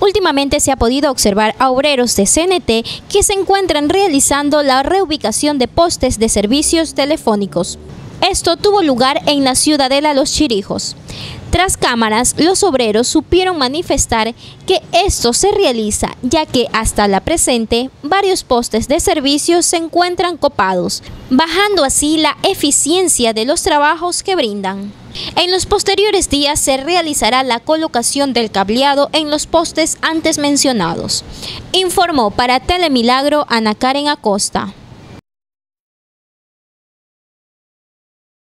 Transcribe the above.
Últimamente se ha podido observar a obreros de CNT que se encuentran realizando la reubicación de postes de servicios telefónicos. Esto tuvo lugar en la ciudadela Los Chirijos. Tras cámaras, los obreros supieron manifestar que esto se realiza ya que hasta la presente varios postes de servicio se encuentran copados, bajando así la eficiencia de los trabajos que brindan. En los posteriores días se realizará la colocación del cableado en los postes antes mencionados, informó para Telemilagro Ana Karen Acosta.